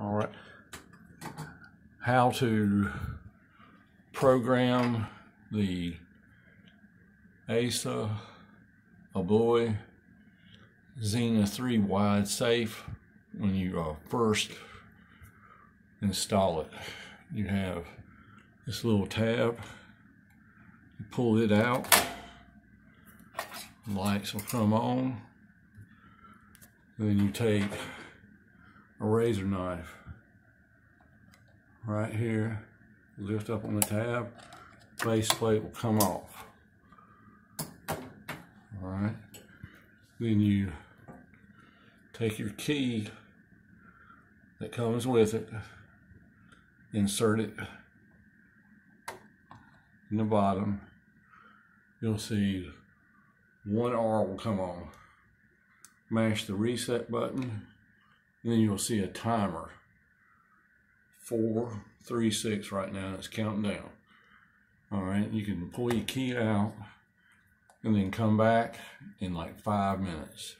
All right. How to program the Assa Abloy Xena 3 wide safe when you uh, first install it. You have this little tab. You pull it out. Lights will come on. Then you take a razor knife right here, lift up on the tab, base plate will come off. All right. Then you take your key that comes with it, insert it in the bottom. You'll see one R will come on. Mash the reset button, then you'll see a timer. Four, three, six right now, it's counting down. All right, you can pull your key out and then come back in like five minutes.